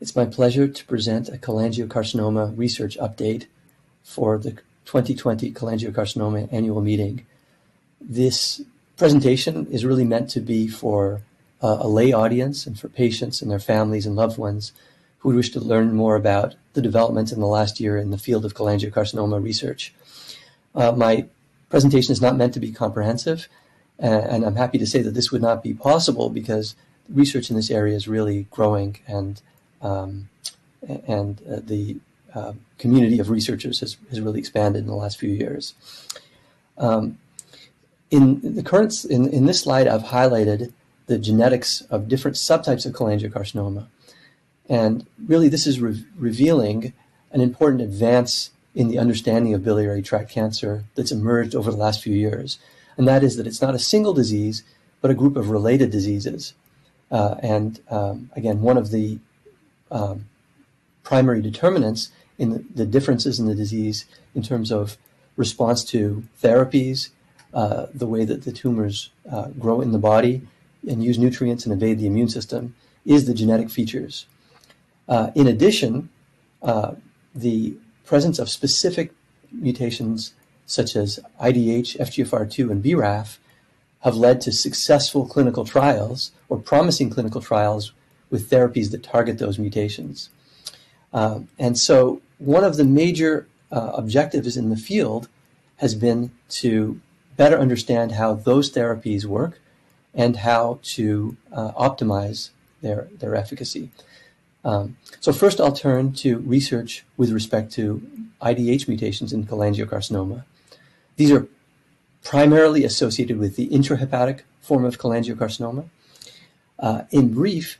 It's my pleasure to present a cholangiocarcinoma research update for the 2020 cholangiocarcinoma annual meeting. This presentation is really meant to be for uh, a lay audience and for patients and their families and loved ones who would wish to learn more about the developments in the last year in the field of cholangiocarcinoma research. Uh, my presentation is not meant to be comprehensive, and I'm happy to say that this would not be possible because research in this area is really growing and um, and uh, the uh, community of researchers has, has really expanded in the last few years. Um, in the current in, in this slide, I've highlighted the genetics of different subtypes of cholangiocarcinoma, and really this is re revealing an important advance in the understanding of biliary tract cancer that's emerged over the last few years, and that is that it's not a single disease, but a group of related diseases. Uh, and um, again, one of the um, primary determinants in the, the, differences in the disease in terms of response to therapies, uh, the way that the tumors uh, grow in the body and use nutrients and evade the immune system is the genetic features. Uh, in addition, uh, the presence of specific mutations such as IDH, FGFR2, and BRAF have led to successful clinical trials or promising clinical trials with therapies that target those mutations. Uh, and so one of the major uh, objectives in the field has been to better understand how those therapies work and how to uh, optimize their, their efficacy. Um, so first I'll turn to research with respect to IDH mutations in cholangiocarcinoma. These are primarily associated with the intrahepatic form of cholangiocarcinoma. Uh, in brief,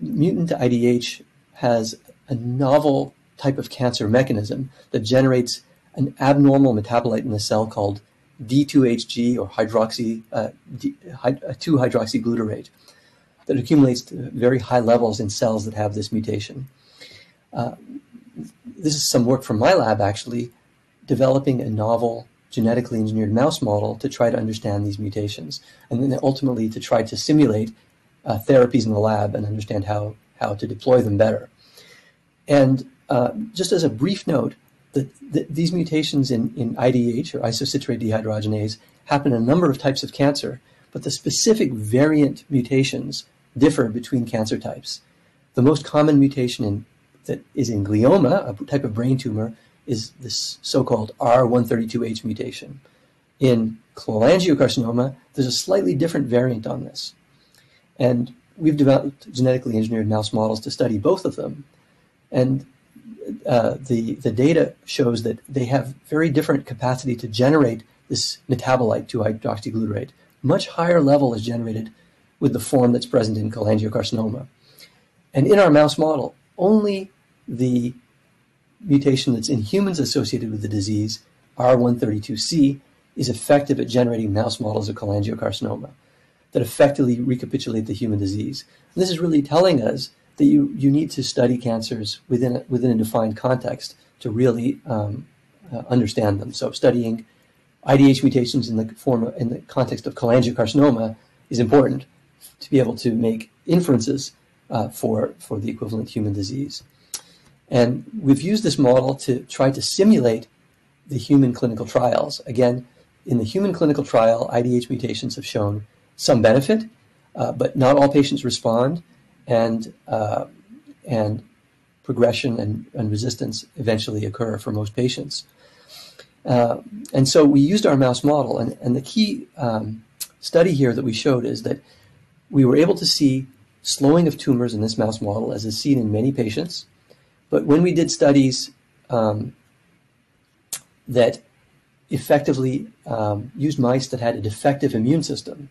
mutant IDH has a novel type of cancer mechanism that generates an abnormal metabolite in the cell called D2HG or hydroxy, uh, D, 2-hydroxyglutarate that accumulates to very high levels in cells that have this mutation. Uh, this is some work from my lab actually, developing a novel genetically engineered mouse model to try to understand these mutations, and then ultimately to try to simulate uh, therapies in the lab and understand how, how to deploy them better. And uh, just as a brief note, the, the, these mutations in, in IDH or isocitrate dehydrogenase happen in a number of types of cancer, but the specific variant mutations differ between cancer types. The most common mutation in, that is in glioma, a type of brain tumor, is this so-called R132H mutation. In cholangiocarcinoma, there's a slightly different variant on this. And we've developed genetically engineered mouse models to study both of them. And uh, the, the data shows that they have very different capacity to generate this metabolite, 2-hydroxyglutarate. Much higher level is generated with the form that's present in cholangiocarcinoma. And in our mouse model, only the mutation that's in humans associated with the disease, R132C, is effective at generating mouse models of cholangiocarcinoma that effectively recapitulate the human disease. And this is really telling us that you, you need to study cancers within a, within a defined context to really um, uh, understand them. So studying IDH mutations in the form of, in the context of cholangiocarcinoma is important to be able to make inferences uh, for for the equivalent human disease. And we've used this model to try to simulate the human clinical trials. Again, in the human clinical trial, IDH mutations have shown some benefit, uh, but not all patients respond, and uh, and progression and, and, resistance eventually occur for most patients. Uh, and so we used our mouse model, and, and the key um, study here that we showed is that we were able to see slowing of tumors in this mouse model, as is seen in many patients. But when we did studies um, that effectively um, used mice that had a defective immune system,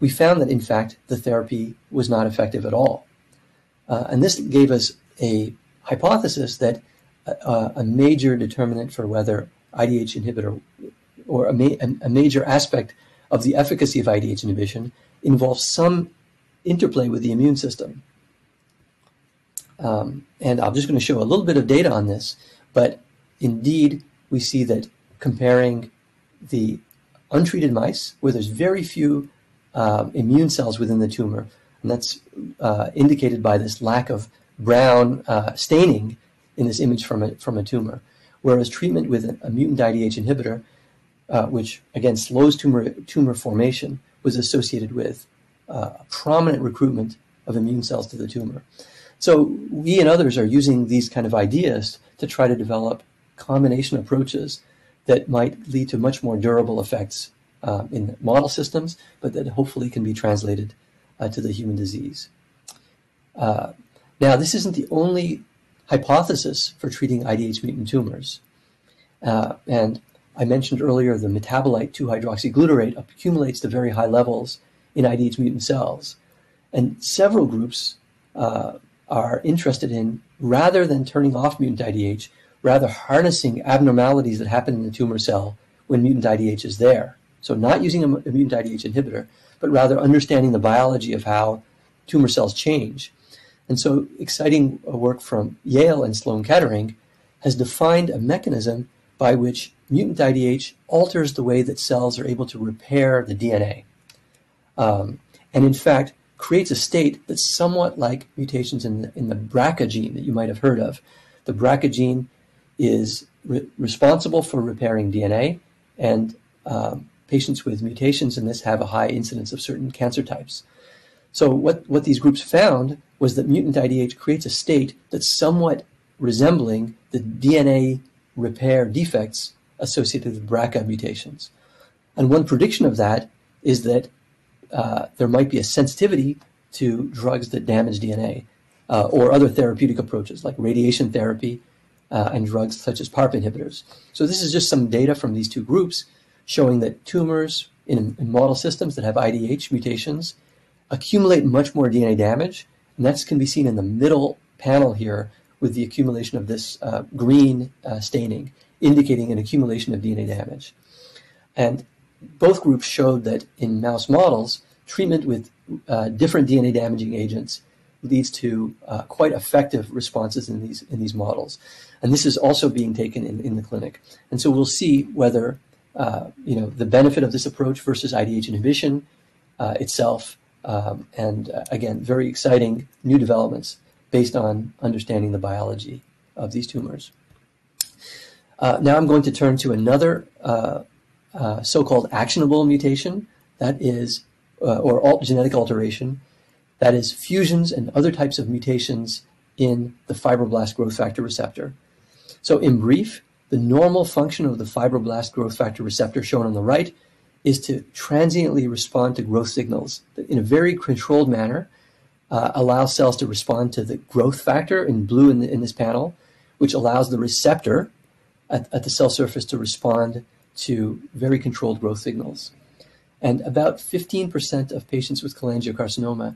we found that in fact the therapy was not effective at all. Uh, and this gave us a hypothesis that uh, a major determinant for whether IDH inhibitor or a, ma a, major aspect of the efficacy of IDH inhibition involves some interplay with the immune system. Um, and I'm just going to show a little bit of data on this, but indeed we see that comparing the untreated mice, where there's very few uh, immune cells within the tumor, and that's uh, indicated by this lack of brown uh, staining in this image from a, from a tumor, whereas treatment with a, mutant IDH inhibitor, uh, which again slows tumor, tumor formation, was associated with uh, a prominent recruitment of immune cells to the tumor. So we and others are using these kind of ideas to try to develop combination approaches that might lead to much more durable effects uh, in model systems, but that hopefully can be translated uh, to the human disease. Uh, now, this isn't the only hypothesis for treating IDH mutant tumors. Uh, and I mentioned earlier the metabolite 2-hydroxyglutarate accumulates to very high levels in IDH mutant cells. And several groups uh, are interested in, rather than turning off mutant IDH, rather harnessing abnormalities that happen in the tumor cell when mutant IDH is there. So not using a, mutant IDH inhibitor, but rather understanding the biology of how tumor cells change. And so exciting work from Yale and Sloan Kettering has defined a mechanism by which mutant IDH alters the way that cells are able to repair the DNA. Um, and in fact, creates a state that's somewhat like mutations in the, in the BRCA gene that you might have heard of. The BRCA gene is re- responsible for repairing DNA, and um, patients with mutations in this have a high incidence of certain cancer types. So what, what these groups found was that mutant IDH creates a state that's somewhat resembling the DNA repair defects associated with BRCA mutations. And one prediction of that is that uh, there might be a sensitivity to drugs that damage DNA uh, or other therapeutic approaches like radiation therapy uh, and drugs such as PARP inhibitors. So this is just some data from these two groups showing that tumors in, in model systems that have IDH mutations accumulate much more DNA damage, and that can be seen in the middle panel here with the accumulation of this uh, green uh, staining, indicating an accumulation of DNA damage. And both groups showed that in mouse models, treatment with uh, different DNA damaging agents leads to uh, quite effective responses in these in these models. And this is also being taken in, in the clinic. And so we'll see whether uh, you know the benefit of this approach versus IDH inhibition uh, itself. Um, and uh, again, very exciting new developments based on understanding the biology of these tumors. Uh, now I'm going to turn to another uh, so-called actionable mutation that is, or alt- genetic alteration that is fusions and other types of mutations in the fibroblast growth factor receptor. So in brief, the normal function of the fibroblast growth factor receptor shown on the right is to transiently respond to growth signals in a very controlled manner, uh, allow cells to respond to the growth factor in blue in, the, in this panel, which allows the receptor at, at the cell surface to respond to very controlled growth signals. And about 15% of patients with cholangiocarcinoma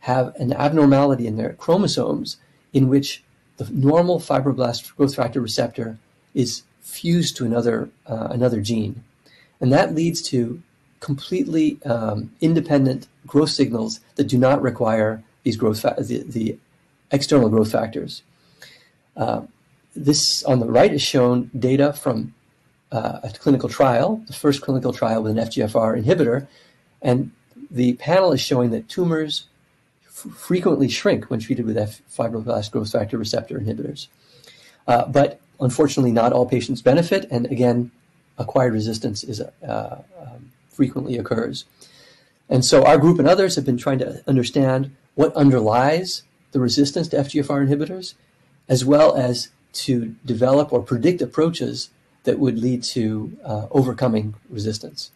have an abnormality in their chromosomes in which the normal fibroblast growth factor receptor is fused to another uh, another gene, and that leads to completely um, independent growth signals that do not require these growth the, the, external growth factors. Uh, this on the right is shown data from uh, a clinical trial, the first clinical trial with an FGFR inhibitor, and the panel is showing that tumors frequently shrink when treated with F- fibroblast growth factor receptor inhibitors. Uh, but unfortunately, not all patients benefit, and again, acquired resistance is uh, um, frequently occurs. And so, our group and others have been trying to understand what underlies the resistance to FGFR inhibitors, as well as to develop or predict approaches that would lead to uh, overcoming resistance.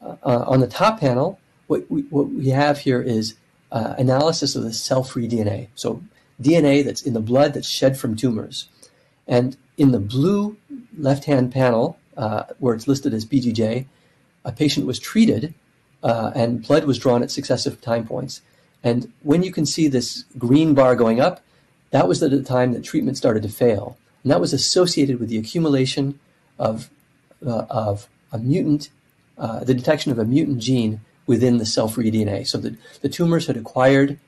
Uh, on the top panel, what we, what we have here is uh, analysis of the cell-free DNA. So DNA that's in the blood that's shed from tumors. And in the blue left-hand panel, uh, where it's listed as BGJ, a patient was treated uh, and blood was drawn at successive time points. And when you can see this green bar going up, that was at the time that treatment started to fail. And that was associated with the accumulation of, uh, of a mutant, uh, the detection of a mutant gene within the cell-free DNA. So the, the tumors had acquired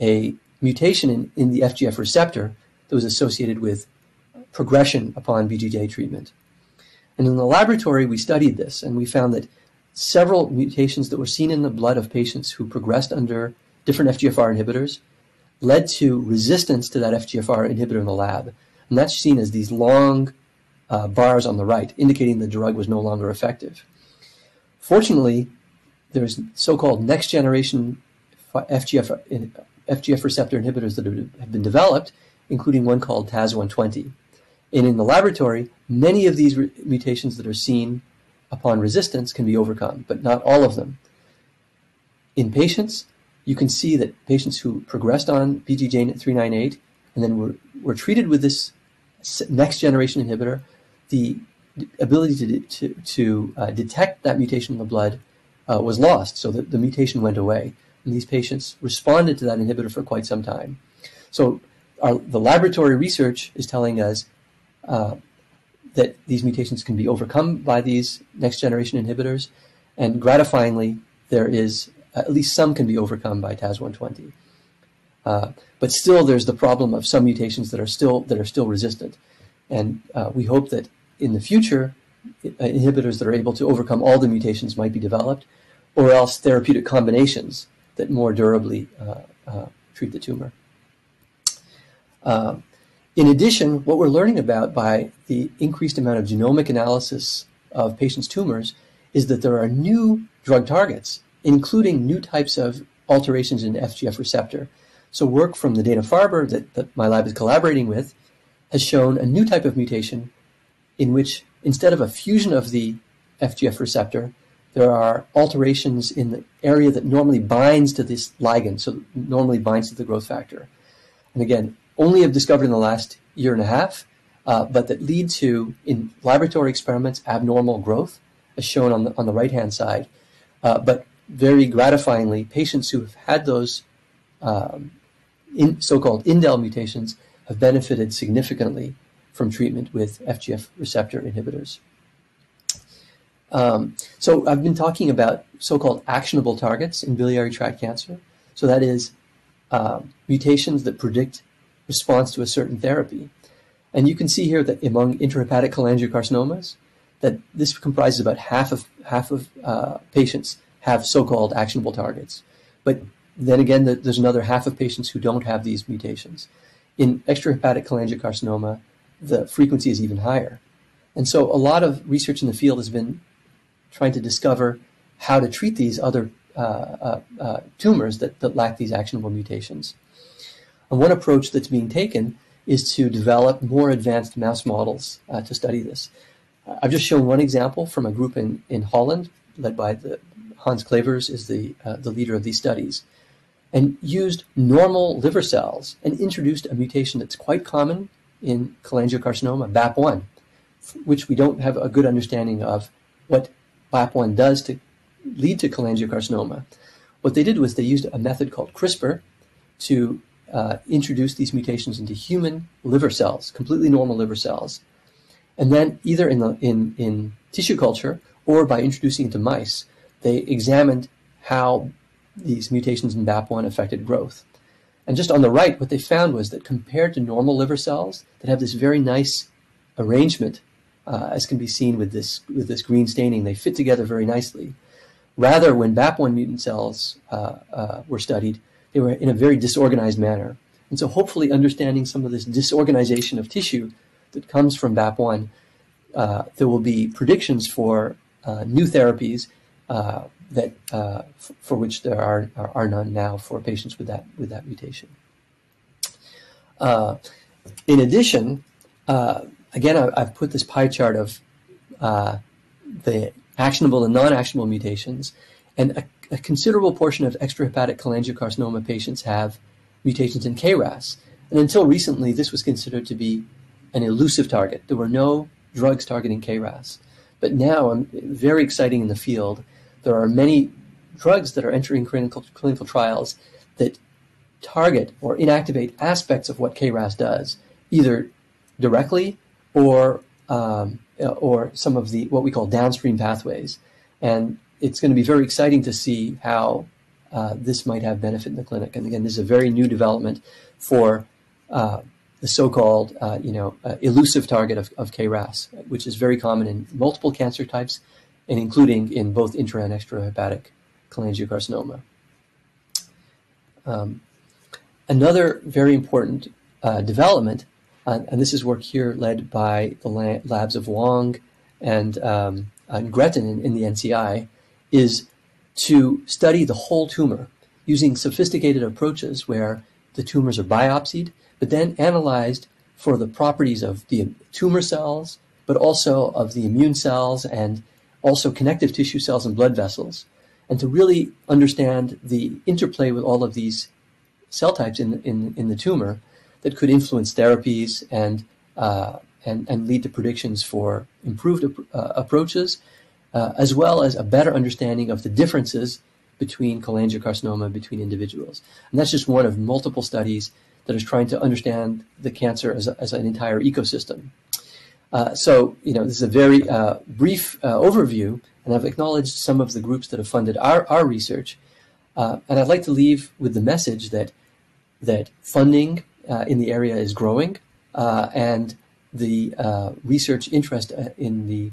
a mutation in, in the FGF receptor that was associated with progression upon BGJ treatment. And in the laboratory, we studied this and we found that several mutations that were seen in the blood of patients who progressed under different FGFR inhibitors led to resistance to that FGFR inhibitor in the lab. And that's seen as these long uh, bars on the right, indicating the drug was no longer effective. Fortunately, there's so-called next generation FGF, FGF receptor inhibitors that have been developed, including one called TAS120. And in the laboratory, many of these mutations that are seen upon resistance can be overcome, but not all of them. In patients, you can see that patients who progressed on BGJ398 and then were, were treated with this next generation inhibitor, the ability to, to, to uh, detect that mutation in the blood uh, was lost, so that the mutation went away. And these patients responded to that inhibitor for quite some time. So our, the laboratory research is telling us uh, that these mutations can be overcome by these next generation inhibitors, and gratifyingly, there is at least some can be overcome by TAS120. Uh, but still, there's the problem of some mutations that are still that are still resistant, and uh, we hope that in the future, uh, inhibitors that are able to overcome all the mutations might be developed, or else therapeutic combinations that more durably uh, uh, treat the tumor. Uh, in addition, what we're learning about by the increased amount of genomic analysis of patients' tumors is that there are new drug targets, including new types of alterations in FGF receptor. So work from the Dana-Farber that, that my lab is collaborating with has shown a new type of mutation in which instead of a fusion of the FGF receptor, there are alterations in the area that normally binds to this ligand, so normally binds to the growth factor. And again, only have discovered in the last year and a half, uh, but that lead to, in laboratory experiments, abnormal growth, as shown on the, on the right-hand side. Uh, but very gratifyingly, patients who have had those um, in, so-called indel mutations have benefited significantly from treatment with FGF receptor inhibitors. Um, so I've been talking about so-called actionable targets in biliary tract cancer. So that is uh, mutations that predict response to a certain therapy. And you can see here that among intrahepatic cholangiocarcinomas, that this comprises about half of half of uh, patients have so-called actionable targets. But then again, there's another half of patients who don't have these mutations. In extrahepatic cholangiocarcinoma, the frequency is even higher. And so a lot of research in the field has been trying to discover how to treat these other uh, uh, uh tumors that, that lack these actionable mutations. And one approach that's being taken is to develop more advanced mouse models uh, to study this. Uh, I've just shown one example from a group in, in Holland, led by the, Hans Clevers is the, uh, the leader of these studies, and used normal liver cells and introduced a mutation that's quite common in cholangiocarcinoma, BAP1, which we don't have a good understanding of what BAP1 does to lead to cholangiocarcinoma. What they did was they used a method called CRISPR to uh, introduce these mutations into human liver cells, completely normal liver cells. And then either in, the, in, in tissue culture or by introducing into mice, they examined how these mutations in BAP1 affected growth. And just on the right, what they found was that compared to normal liver cells that have this very nice arrangement, uh, as can be seen with this, with this green staining, they fit together very nicely. Rather, when BAP1 mutant cells uh, uh, were studied, in a very disorganized manner. And so hopefully understanding some of this disorganization of tissue that comes from BAP1, uh, there will be predictions for uh, new therapies uh, that uh, for which there are, are, are none now for patients with that with that mutation. Uh, in addition, uh, again, I, have put this pie chart of the actionable and non-actionable mutations, and a considerable portion of extrahepatic cholangiocarcinoma patients have mutations in KRAS. And until recently, this was considered to be an elusive target. There were no drugs targeting KRAS. But now, um, very exciting in the field, there are many drugs that are entering clinical, clinical trials that target or inactivate aspects of what KRAS does, either directly or um, or some of the what we call downstream pathways. And it's going to be very exciting to see how uh, this might have benefit in the clinic. And again, this is a very new development for uh, the so-called, uh, you know, uh, elusive target of, of KRAS, which is very common in multiple cancer types, and including in both intra and extrahepatic cholangiocarcinoma. Um, another very important uh, development, uh, and this is work here led by the labs of Wang and, um, and Greten in, in the NCI, is to study the whole tumor using sophisticated approaches where the tumors are biopsied, but then analyzed for the properties of the tumor cells, but also of the immune cells and also connective tissue cells and blood vessels, and to really understand the interplay with all of these cell types in, in, in the tumor that could influence therapies and, uh, and, and lead to predictions for improved uh, approaches, uh, as well as a better understanding of the differences between cholangiocarcinoma between individuals. And that's just one of multiple studies that is trying to understand the cancer as, a, as an entire ecosystem. Uh, so, you know, this is a very uh, brief uh, overview, and I've acknowledged some of the groups that have funded our, our research. Uh, and I'd like to leave with the message that that funding uh, in the area is growing, uh, and the research interest in the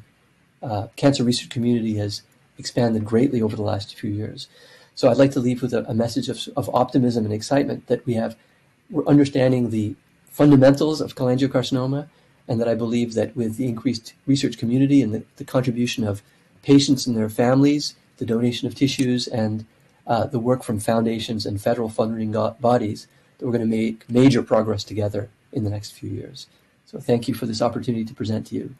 cancer research community has expanded greatly over the last few years. So I'd like to leave with a, a message of, of optimism and excitement that we have we're understanding the fundamentals of cholangiocarcinoma, and that I believe that with the increased research community and the, the contribution of patients and their families, the donation of tissues, and uh, the work from foundations and federal funding bodies, that we're going to make major progress together in the next few years. So thank you for this opportunity to present to you.